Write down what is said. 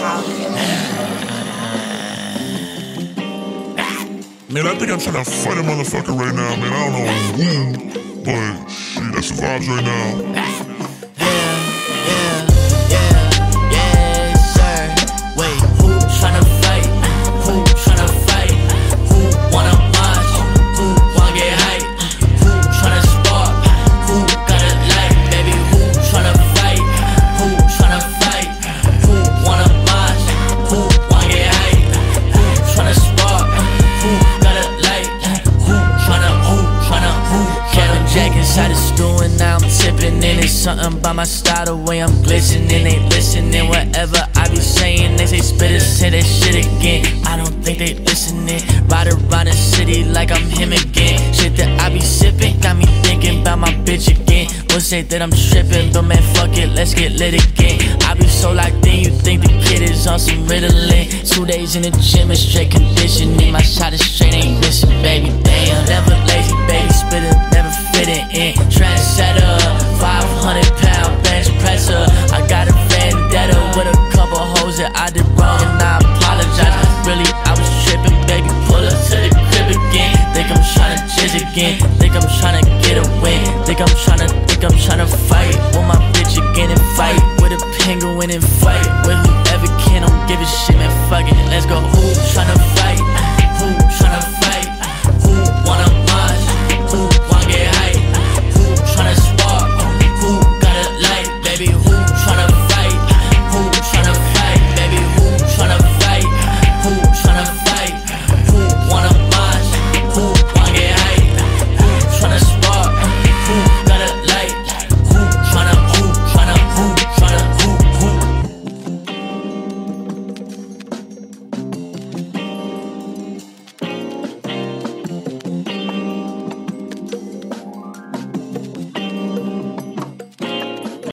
Man, I think I'm trying to fight a motherfucker right now, man. I don't know who, but shit, that's the vibes right now. Jack inside the stew and now I'm tipping in it. Something by my style, the way I'm glistening. Ain't listening, whatever I be saying. They say spit it, say that shit again. I don't think they listening. Ride around the city like I'm him again. Shit that I be sipping got me thinking about my bitch again. Would say that I'm tripping, but man, fuck it, let's get lit again. I be so locked in, you think the kid is on some Ritalin. Two days in the gym is straight conditioning. My shot is straight, ain't missing, baby. 500 pound bench presser. I got a vendetta with a couple hoes that I did wrong and I apologize. Really, I was tripping, baby. Pull up to the crib again. Think I'm tryna jizz again. Think I'm tryna get a win. Think I'm tryna, think I'm tryna fight with my bitch again and fight with a penguin and